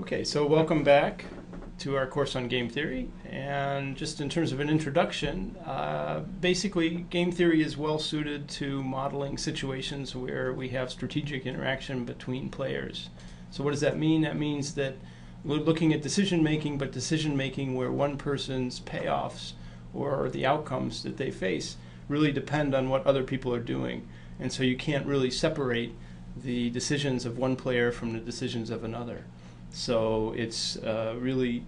Okay, so welcome back to our course on game theory. And just in terms of an introduction, uh, basically, game theory is well suited to modeling situations where we have strategic interaction between players. So, what does that mean? That means that we're looking at decision making, but decision making where one person's payoffs or the outcomes that they face really depend on what other people are doing. And so, you can't really separate the decisions of one player from the decisions of another. So it's uh, really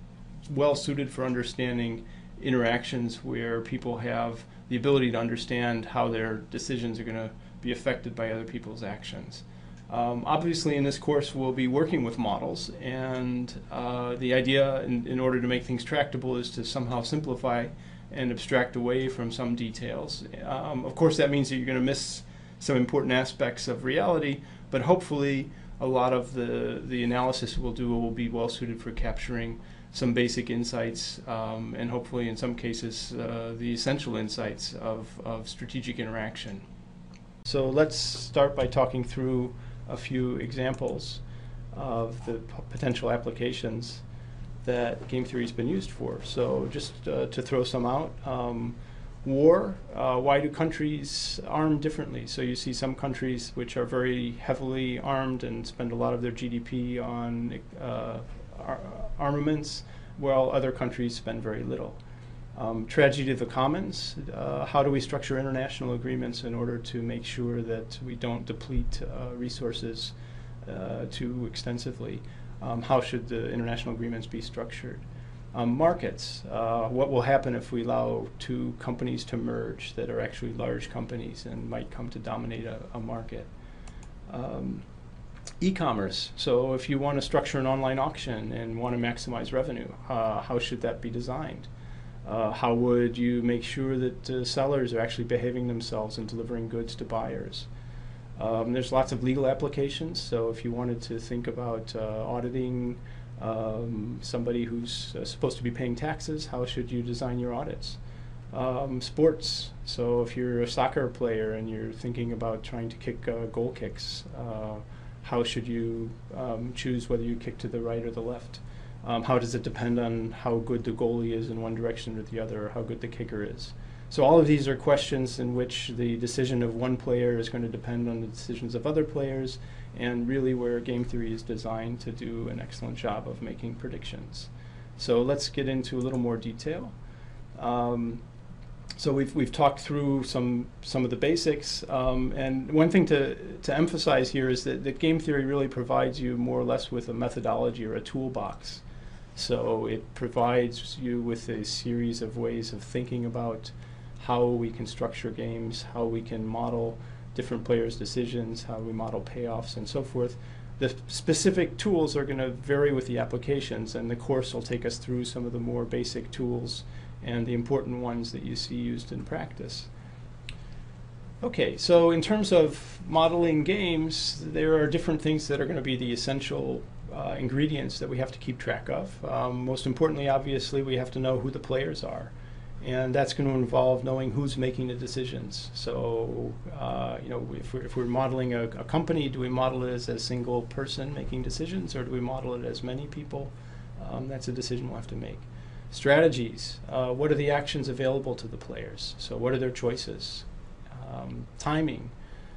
well suited for understanding interactions where people have the ability to understand how their decisions are going to be affected by other people's actions. Um, obviously, in this course, we'll be working with models, and uh, the idea, in, in, order to make things tractable, is to somehow simplify and abstract away from some details. Um, of course, that means that you're going to miss some important aspects of reality, but hopefully, a lot of the, the analysis we'll do will be well suited for capturing some basic insights um, and hopefully in some cases uh, the essential insights of, of strategic interaction. So let's start by talking through a few examples of the potential applications that game theory has been used for. So just uh, to throw some out, um, war, uh, why do countries arm differently? So you see some countries which are very heavily armed and spend a lot of their GDP on uh, ar armaments, while other countries spend very little. Um, tragedy of the commons, uh, how do we structure international agreements in order to make sure that we don't deplete uh, resources uh, too extensively? Um, how should the international agreements be structured? Um, markets. Uh, what will happen if we allow two companies to merge that are actually large companies and might come to dominate a, a market? Um, e-commerce. So if you want to structure an online auction and want to maximize revenue, uh, how should that be designed? Uh, how would you make sure that uh, sellers are actually behaving themselves and delivering goods to buyers? Um, there's lots of legal applications. So if you wanted to think about uh, auditing um, somebody who's uh, supposed to be paying taxes, how should you design your audits? Um, sports. So if you're a soccer player and you're thinking about trying to kick uh, goal kicks, uh, how should you um, choose whether you kick to the right or the left? Um, how does it depend on how good the goalie is in one direction or the other, or how good the kicker is? So all of these are questions in which the decision of one player is going to depend on the decisions of other players, and really where game theory is designed to do an excellent job of making predictions. So let's get into a little more detail. Um, so we've, we've talked through some, some of the basics, um, and one thing to, to emphasize here is that, that game theory really provides you more or less with a methodology or a toolbox. So it provides you with a series of ways of thinking about how we can structure games, how we can model different players' decisions, how we model payoffs, and so forth. The specific tools are going to vary with the applications, and the course will take us through some of the more basic tools and the important ones that you see used in practice. Okay, so in terms of modeling games, there are different things that are going to be the essential uh, ingredients that we have to keep track of. Um, most importantly, obviously, we have to know who the players are and that's going to involve knowing who's making the decisions. So, uh, you know, if we're, if we're modeling a, a, company, do we model it as a single person making decisions, or do we model it as many people? Um, that's a decision we'll have to make. Strategies. Uh, what are the actions available to the players? So, what are their choices? Um, timing.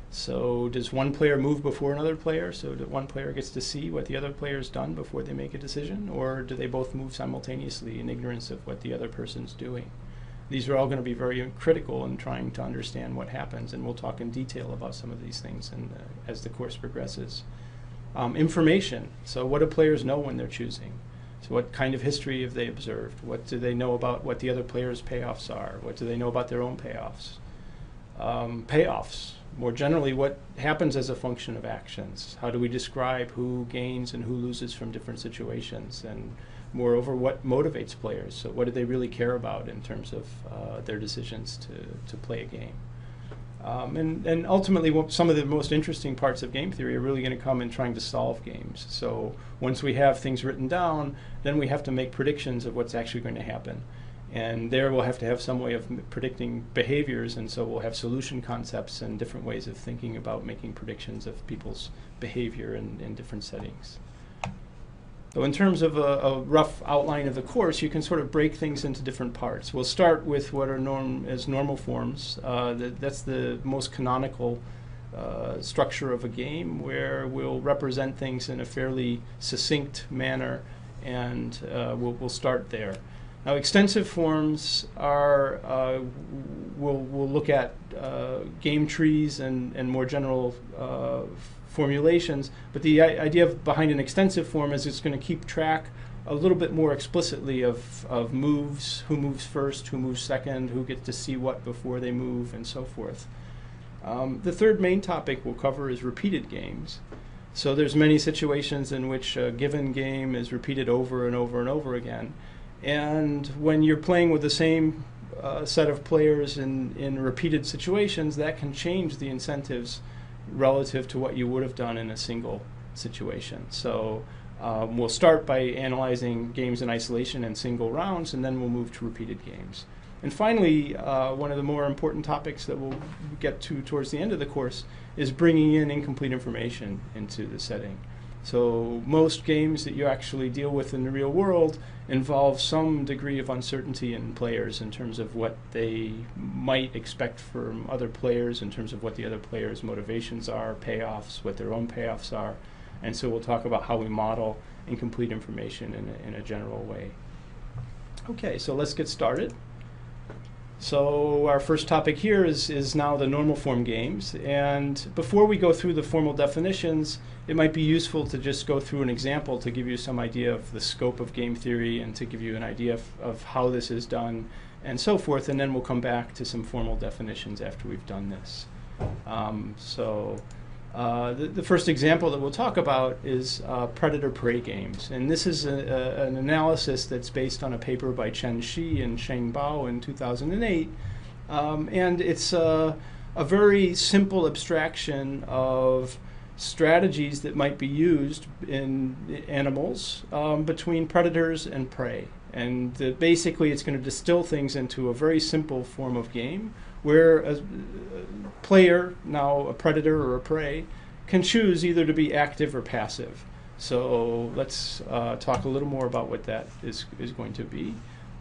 So, does one player move before another player? So, that one player gets to see what the other player's done before they make a decision, or do they both move simultaneously in ignorance of what the other person's doing? These are all going to be very critical in trying to understand what happens, and we'll talk in detail about some of these things in the, as the course progresses. Um, information. So, what do players know when they're choosing? So, what kind of history have they observed? What do they know about what the other players' payoffs are? What do they know about their own payoffs? Um, payoffs. More generally, what happens as a function of actions? How do we describe who gains and who loses from different situations? And moreover, what motivates players? So, what do they really care about in terms of uh, their decisions to, to play a game? Um, and, and ultimately, some of the most interesting parts of game theory are really going to come in trying to solve games. So, once we have things written down, then we have to make predictions of what's actually going to happen. And there we'll have to have some way of predicting behaviors, and so we'll have solution concepts and different ways of thinking about making predictions of people's behavior in, in different settings. So in terms of a, a, rough outline of the course, you can sort of break things into different parts. We'll start with what are norm as normal forms. Uh, the, that's the most canonical uh, structure of a game, where we'll represent things in a fairly succinct manner, and uh, we'll, we'll start there. Now, extensive forms are uh, we'll we'll look at uh, game trees and and more general uh, formulations. But the idea behind an extensive form is it's going to keep track a little bit more explicitly of, of moves, who moves first, who moves second, who gets to see what before they move, and so forth. Um, the third main topic we'll cover is repeated games. So there's many situations in which a given game is repeated over and over and over again. And when you're playing with the same uh, set of players in, in repeated situations, that can change the incentives relative to what you would have done in a single situation. So um, we'll start by analyzing games in isolation and single rounds, and then we'll move to repeated games. And finally, uh, one of the more important topics that we'll get to towards the end of the course is bringing in incomplete information into the setting. So most games that you actually deal with in the real world involve some degree of uncertainty in players in terms of what they might expect from other players, in terms of what the other players' motivations are, payoffs, what their own payoffs are. And so we'll talk about how we model incomplete information in a, in a general way. Okay, so let's get started. So our first topic here is, is now the normal form games. And before we go through the formal definitions, it might be useful to just go through an example to give you some idea of the scope of game theory and to give you an idea of, of how this is done and so forth. And then we'll come back to some formal definitions after we've done this. Um, so uh, the, the, first example that we'll talk about is uh, predator prey games. And this is a, a, an analysis that's based on a paper by Chen Shi and Sheng Bao in 2008. Um, and it's a very simple abstraction of strategies that might be used in animals um, between predators and prey. And the, basically, it's going to distill things into a very simple form of game where a, player, now a predator or a prey, can choose either to be active or passive. So let's uh, talk a little more about what that is, is going to be.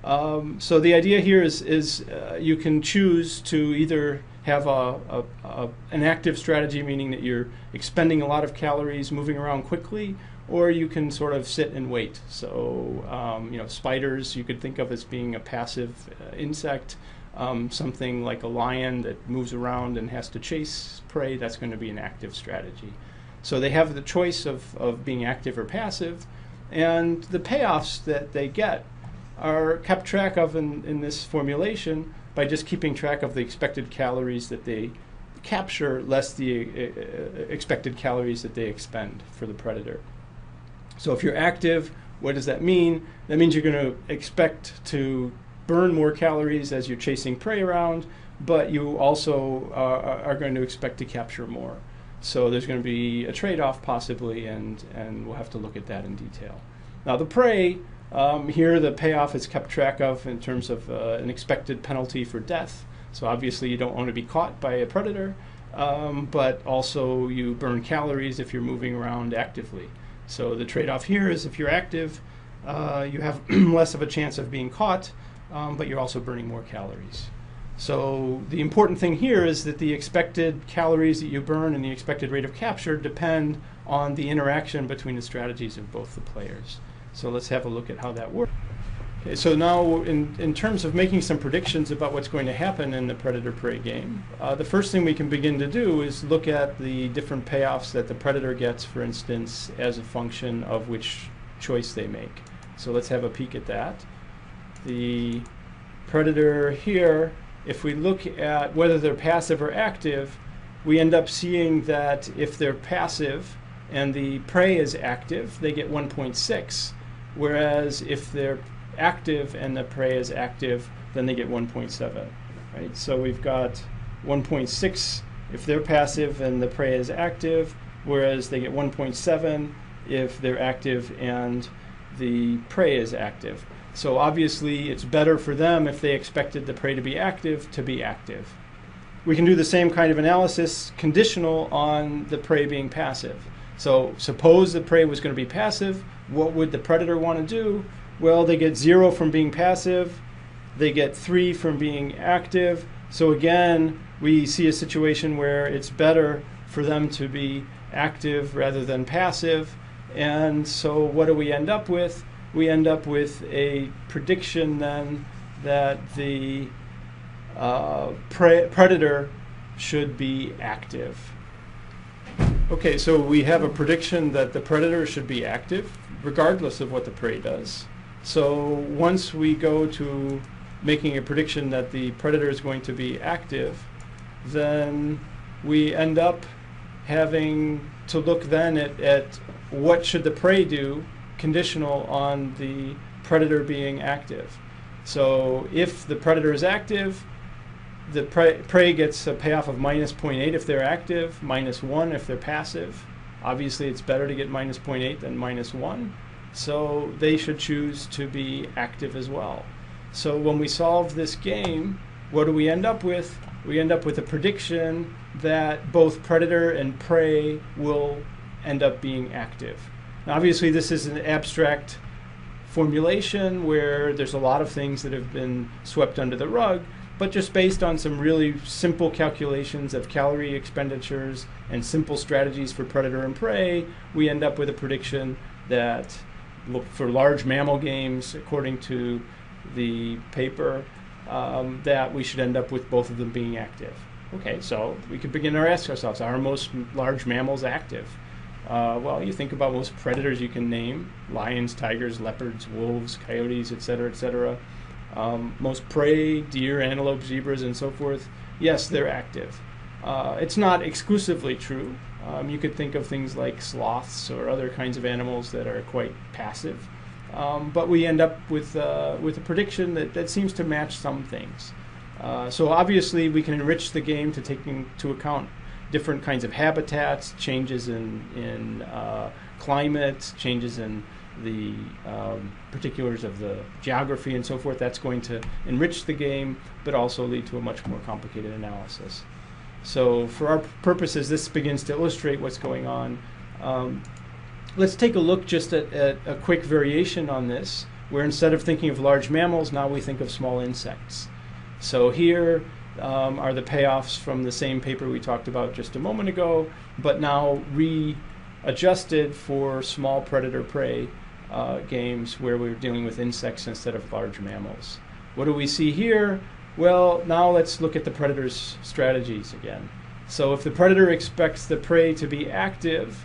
Um, so the idea here is, is uh, you can choose to either have a, a, a, an active strategy, meaning that you're expending a lot of calories, moving around quickly, or you can sort of sit and wait. So, um, you know, spiders you could think of as being a passive uh, insect. Um, something like a lion that moves around and has to chase prey, that's going to be an active strategy. So they have the choice of, of being active or passive, and the payoffs that they get are kept track of in, in this formulation by just keeping track of the expected calories that they capture less the uh, uh expected calories that they expend for the predator. So if you're active, what does that mean? That means you're going to expect to burn more calories as you're chasing prey around, but you also uh, are going to expect to capture more. So there's going to be a trade-off possibly, and, and we'll have to look at that in detail. Now the prey, um, here the payoff is kept track of in terms of uh, an expected penalty for death. So obviously you don't want to be caught by a predator, um, but also you burn calories if you're moving around actively. So the trade-off here is if you're active, uh, you have less of a chance of being caught, um, but you're also burning more calories. So the important thing here is that the expected calories that you burn and the expected rate of capture depend on the interaction between the strategies of both the players. So let's have a look at how that works. Okay, so now in, in terms of making some predictions about what's going to happen in the predator-prey game, uh, the first thing we can begin to do is look at the different payoffs that the predator gets, for instance, as a function of which choice they make. So let's have a peek at that. The predator here, if we look at whether they're passive or active, we end up seeing that if they're passive and the prey is active, they get 1.6. Whereas if they're active and the prey is active, then they get 1.7. Right? So we've got 1.6 if they're passive and the prey is active, whereas they get 1.7 if they're active and the prey is active. So obviously, it's better for them if they expected the prey to be active to be active. We can do the same kind of analysis conditional on the prey being passive. So suppose the prey was going to be passive, what would the predator want to do? Well, they get zero from being passive, they get three from being active. So again, we see a situation where it's better for them to be active rather than passive. And so what do we end up with? We end up with a prediction then that the uh, pre- predator should be active. Okay, so we have a prediction that the predator should be active regardless of what the prey does. So once we go to making a prediction that the predator is going to be active, then we end up having to look then at, at what should the prey do conditional on the predator being active. So if the predator is active, the prey, prey gets a payoff of minus 0.8 if they're active, minus 1 if they're passive. Obviously, it's better to get minus 0.8 than minus 1. So they should choose to be active as well. So when we solve this game, what do we end up with? We end up with a prediction that both predator and prey will end up being active. Obviously, this is an abstract formulation where there's a lot of things that have been swept under the rug, but just based on some really simple calculations of calorie expenditures and simple strategies for predator and prey, we end up with a prediction that for large mammal games, according to the paper, um, that we should end up with both of them being active. Okay, so we could begin to ask ourselves, are most large mammals active? Uh, well, you think about most predators you can name lions, tigers, leopards, wolves, coyotes, etc., etc. Um, most prey, deer, antelope, zebras, and so forth, yes, they're active. Uh, it's not exclusively true. Um, you could think of things like sloths or other kinds of animals that are quite passive. Um, but we end up with, uh, with a prediction that, that seems to match some things. Uh, so obviously, we can enrich the game to take into account different kinds of habitats, changes in, in uh, climate, changes in the um, particulars of the geography and so forth. That's going to enrich the game, but also lead to a much more complicated analysis. So, for our purposes, this begins to illustrate what's going on. Um, let's take a look just at, at, a quick variation on this, where instead of thinking of large mammals, now we think of small insects. So, here um, are the payoffs from the same paper we talked about just a moment ago, but now readjusted for small predator prey uh, games where we are dealing with insects instead of large mammals. What do we see here? Well, now let's look at the predator's strategies again. So if the predator expects the prey to be active,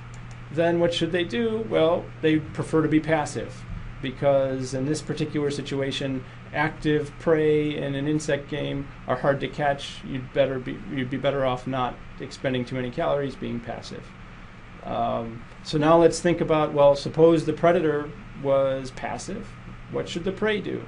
then what should they do? Well, they prefer to be passive because in this particular situation, active prey in an insect game are hard to catch. You'd better be you'd be better off not expending too many calories, being passive. Um, so now let's think about well, suppose the predator was passive. What should the prey do?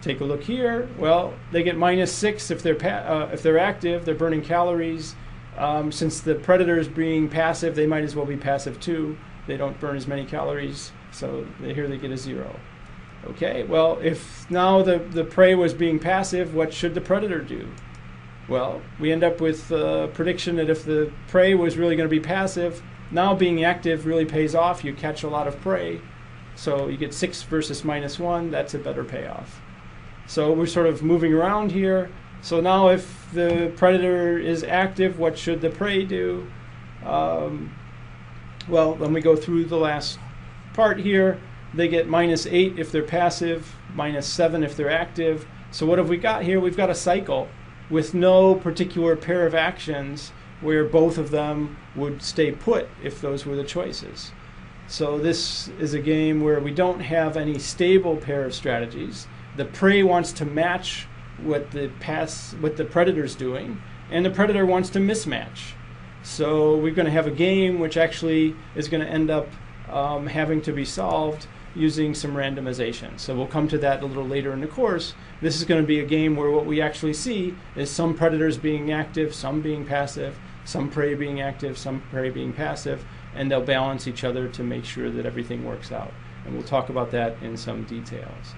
Take a look here. Well, they get minus six if they're uh, if they're active. They're burning calories. Um, since the predator is being passive, they might as well be passive too. They don't burn as many calories, so here they get a zero. Okay, well, if now the, the prey was being passive, what should the predator do? Well, we end up with a prediction that if the prey was really going to be passive, now being active really pays off. You catch a lot of prey. So you get 6 versus minus 1. That's a better payoff. So we're sort of moving around here. So now if the predator is active, what should the prey do? Um, well, when we go through the last part here, they get minus 8 if they're passive, minus 7 if they're active. So what have we got here? We've got a cycle with no particular pair of actions where both of them would stay put if those were the choices. So this is a game where we don't have any stable pair of strategies. The prey wants to match what the pass what the predator's doing, and the predator wants to mismatch. So we're going to have a game which actually is going to end up um, having to be solved using some randomization. So we'll come to that a little later in the course. This is going to be a game where what we actually see is some predators being active, some being passive, some prey being active, some prey being passive, and they'll balance each other to make sure that everything works out. And we'll talk about that in some details.